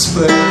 whisper